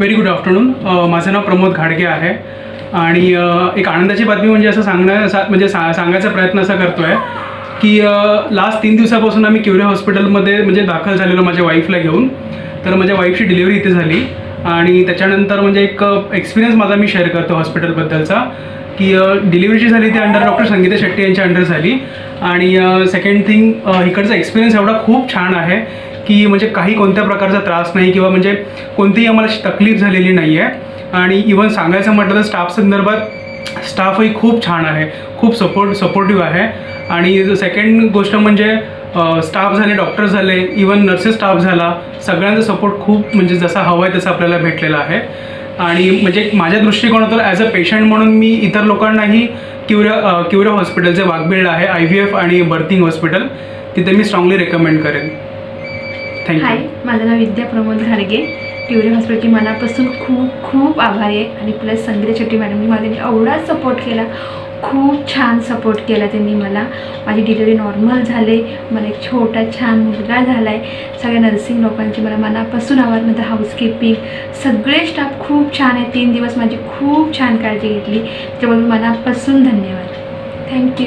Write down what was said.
Very good afternoon माझं नाव प्रमोद घाडगे आहे. आणि एक आनंदाची बातमी म्हणजे असं सांगण्या सा- म्हणजे सा सांगायचा प्रयत्न असा करतो आहे की लास्ट तीन दिवसापासून आम्ही क्युरे हॉस्पिटलमध्ये म्हणजे दाखल झालेलो माझ्या वाईफला घेऊन. तर माझ्या वाईफची डिलिव्हरी इथे झाली. आणि त्याच्यानंतर म्हणजे एक एक्सपिरियन्स माझा मी शेअर करतो हॉस्पिटलबद्दलचा की डिलिव्हरी जी झाली ती अंडर डॉक्टर संगीता शेट्टी यांच्या अंडर झाली. आणि सेकंड थिंग इकडचा एक्सपिरियन्स एवढा खूप छान आहे की म्हणजे काही कोणत्या प्रकारचा त्रास नाही किंवा म्हणजे कोणतीही आम्हाला अशी तकलीफ झालेली नाही आहे. आणि इवन सांगायचं म्हटलं तर स्टाफ संदर्भात स्टाफही खूप छान आहे. खूप सपोर्ट सपोर्टिव्ह आहे. आणि सेकंड गोष्ट म्हणजे स्टाफ झाले डॉक्टर झाले इवन नर्सेस स्टाफ झाला सगळ्यांचा सपोर्ट खूप म्हणजे जसा हवा आहे तसा आपल्याला भेटलेला आहे. आणि म्हणजे माझ्या दृष्टिकोनातून ॲज अ पेशंट म्हणून मी इतर लोकांनाही क्युऱ्या क्युऱ्या हॉस्पिटल जे वाघबीळला आहे आय व्ही एफ आणि बर्थिंग हॉस्पिटल. तिथे मी स्ट्रॉंगली रेकमेंड करेन. थँक्यू हाय माझं नाव विद्या प्रमोद घाडगे. ट्युरे हॉस्पिटलची मनापासून खूप खूप आभारी आहे. आणि प्लस संगीता शेट्टी मॅडमनी मला त्यांनी एवढा सपोर्ट केला. खूप छान सपोर्ट केला त्यांनी मला. माझी डिलिव्हरी नॉर्मल झाले. मला एक छोटा छान मुलगा झाला आहे सगळ्या नर्सिंग लोकांची मला मनापासून आवाज नंतर हाऊसकीपिंग सगळे स्टाफ खूप छान आहे तीन दिवस माझी खूप छान काळजी घेतली. त्याच्याबद्दल मनापासून धन्यवाद. थँक्यू